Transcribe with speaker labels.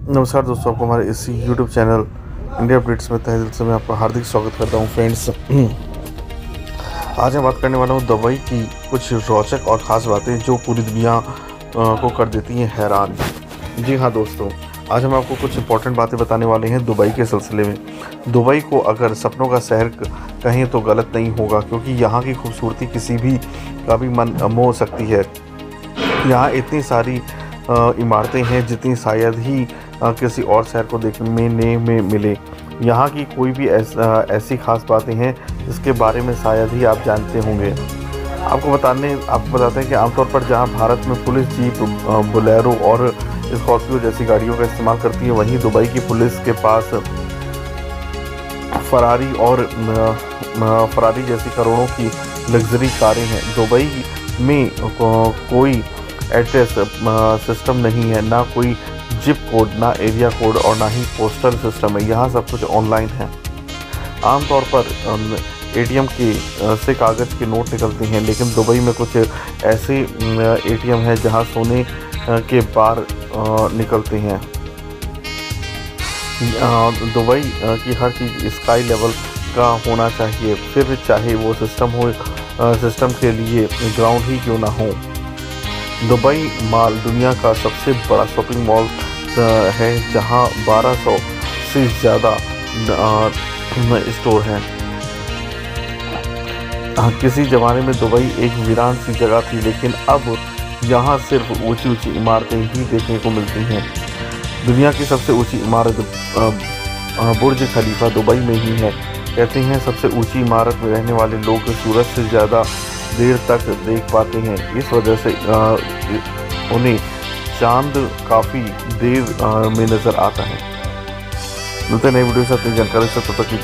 Speaker 1: नमस्कार दोस्तों, आपको हमारे इस यूट्यूब चैनल इंडिया अपडेट्स में तहे दिल से मैं आपका हार्दिक स्वागत करता हूँ फ्रेंड्स आज मैं बात करने वाला हूँ दुबई की कुछ रोचक और ख़ास बातें जो पूरी दुनिया को कर देती हैं हैरान। जी हाँ दोस्तों, आज हम आपको कुछ इंपॉर्टेंट बातें बताने वाले हैं दुबई के सिलसिले में। दुबई को अगर सपनों का शहर कहें तो गलत नहीं होगा, क्योंकि यहाँ की खूबसूरती किसी भी का भी मन मोह सकती है। यहाँ इतनी सारी इमारतें हैं जितनी शायद ही किसी और शहर को देखने में में मिले। यहाँ की कोई भी ऐस, अ, ऐसी खास बातें हैं जिसके बारे में शायद ही आप जानते होंगे। आपको बताने आपको बताते हैं कि आमतौर पर जहाँ भारत में पुलिस जीप बोलेरो और स्कॉर्पियो जैसी गाड़ियों का इस्तेमाल करती है वहीं दुबई की पुलिस के पास फरारी और फरारी जैसी करोड़ों की लग्जरी कारें हैं। दुबई में को- कोई एड्रेस सिस्टम नहीं है ना कोई जिप कोड ना एरिया कोड और ना ही पोस्टल सिस्टम है। यहाँ सब कुछ ऑनलाइन है। आमतौर पर एटीएम के से कागज़ के नोट निकलते हैं, लेकिन दुबई में कुछ ऐसे एटीएम हैं जहाँ सोने के बार निकलते हैं। दुबई की हर चीज़ स्काई लेवल का होना चाहिए। फिर चाहे वो सिस्टम हो सिस्टम के लिए ग्राउंड ही क्यों ना हो। दुबई मॉल दुनिया का सबसे बड़ा शॉपिंग मॉल है जहाँ 1200 से ज़्यादा स्टोर हैं। किसी ज़माने में दुबई एक वीरान सी जगह थी, लेकिन अब यहाँ सिर्फ़ ऊँची ऊँची इमारतें ही देखने को मिलती हैं। दुनिया की सबसे ऊँची इमारत बुर्ज खलीफा दुबई में ही है। कहते हैं सबसे ऊँची इमारत में रहने वाले लोग सूरज से ज़्यादा देर तक देख पाते हैं। इस वजह से उन्हें चाँद काफ़ी देर में नज़र आता है। मिलते नए वीडियो से अपनी जानकारी से की